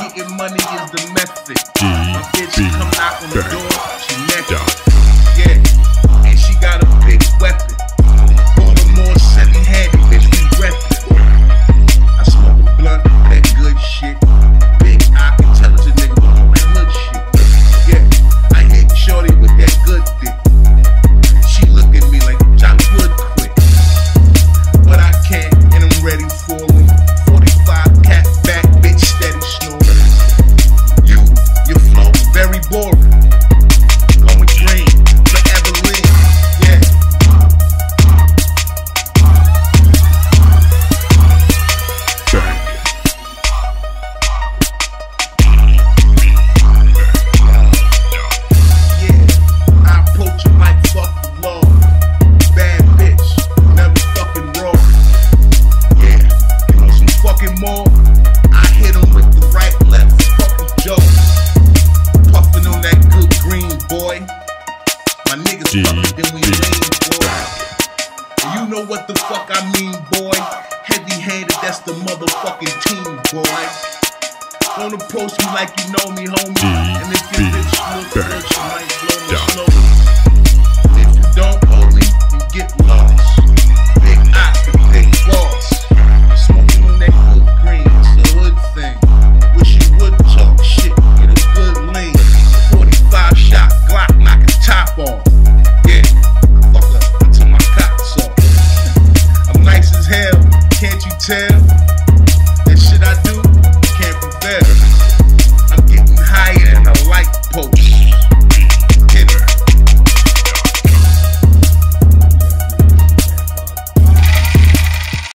Getting money is domestic. My bitch come knock on the door. D- then we. You know what the fuck I mean, boy. Heavy handed, that's the motherfucking team, boy. Don't approach me like you know me, homie. And if you tell.